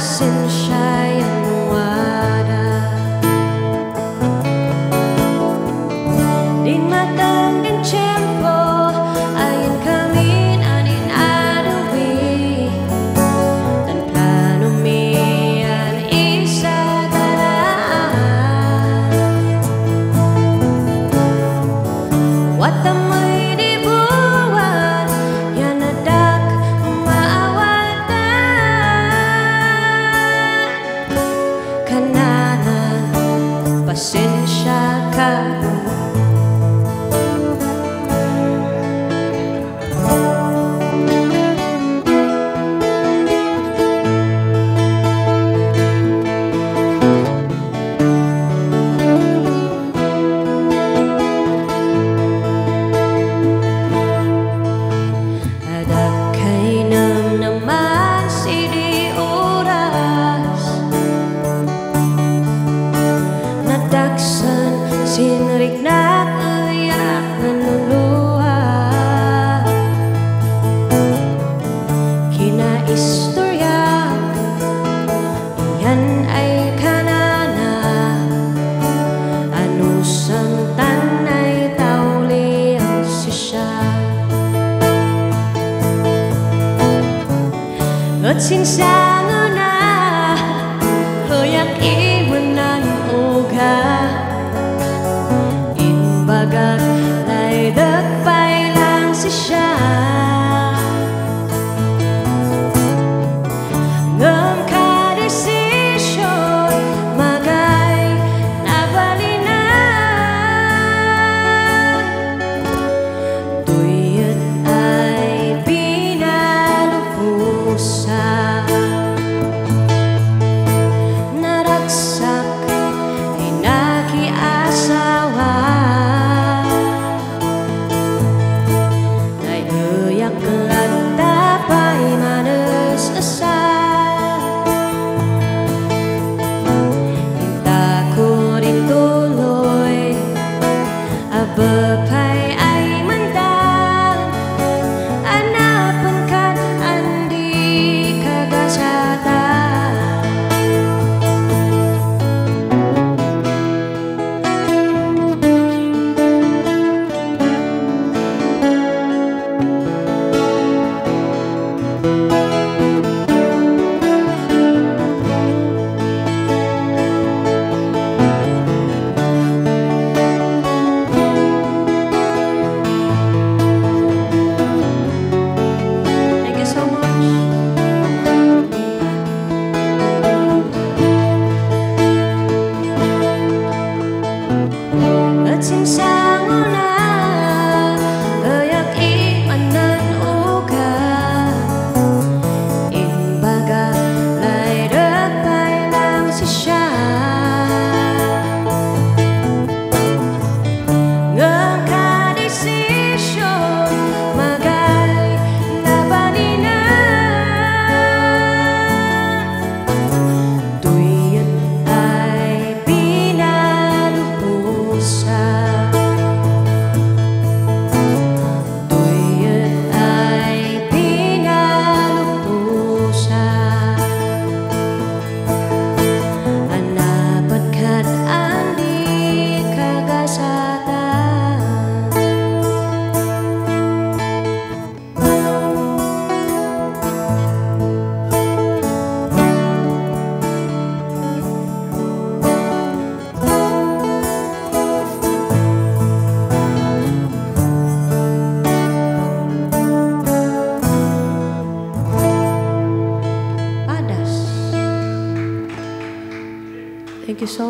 pasensya yang ada 青山 At so